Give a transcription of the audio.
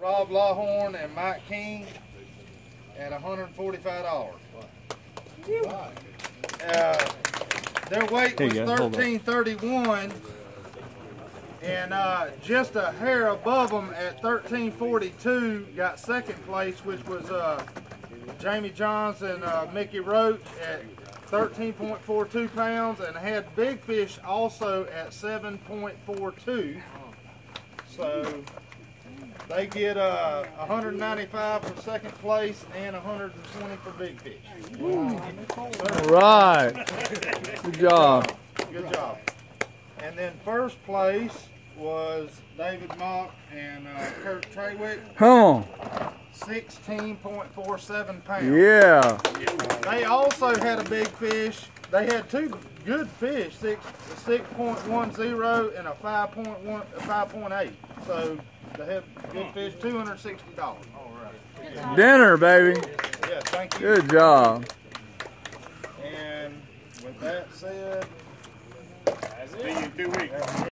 Rob Lawhorn and Mike King at $145. Uh, their weight was you go, hold on. 1331 and uh, just a hair above them at 1342 got second place which was uh, Jamie Johns and uh, Mickey Roach at 13.42 pounds and had Big Fish also at 7.42 so they get uh, 195 for second place and 120 for big fish. Wow. All right. Good job. Good job. And then first place was David Mock and uh, Curt Trawick. Come on. 16.47 pounds. Yeah. They also had a big fish. They had two good fish, six, 6.10 and a 5.1, 5.8. So they had good fish, two hundred sixty dollars. Dinner, baby. Yeah, thank you. Good job. And with that said, See you in two weeks.